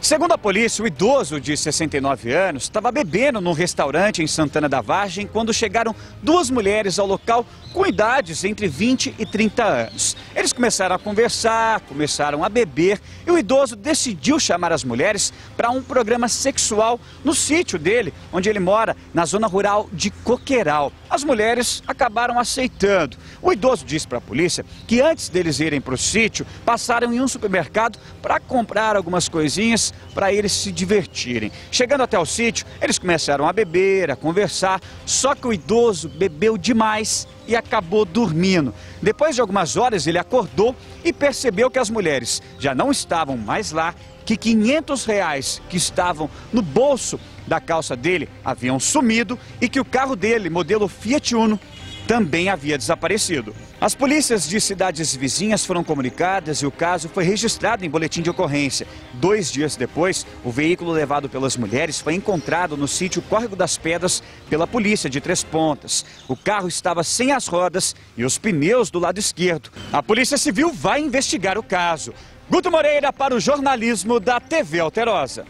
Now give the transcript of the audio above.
Segundo a polícia, o idoso de 69 anos estava bebendo num restaurante em Santana da Vargem quando chegaram duas mulheres ao local com idades entre 20 e 30 anos. Eles começaram a conversar, começaram a beber e o idoso decidiu chamar as mulheres para um programa sexual no sítio dele, onde ele mora, na zona rural de Coqueiral. As mulheres acabaram aceitando. O idoso disse para a polícia que antes deles irem para o sítio, passaram em um supermercado para comprar algumas coisinhas para eles se divertirem. Chegando até o sítio, eles começaram a beber, a conversar, só que o idoso bebeu demais e acabou dormindo. Depois de algumas horas, ele acordou e percebeu que as mulheres já não estavam mais lá, que 500 reais que estavam no bolso da calça dele haviam sumido e que o carro dele, modelo Fiat Uno, também havia desaparecido. As polícias de cidades vizinhas foram comunicadas e o caso foi registrado em boletim de ocorrência. Dois dias depois, o veículo levado pelas mulheres foi encontrado no sítio Córrego das Pedras pela polícia de Três Pontas. O carro estava sem as rodas e os pneus do lado esquerdo. A Polícia Civil vai investigar o caso. Guto Moreira para o jornalismo da TV Alterosa.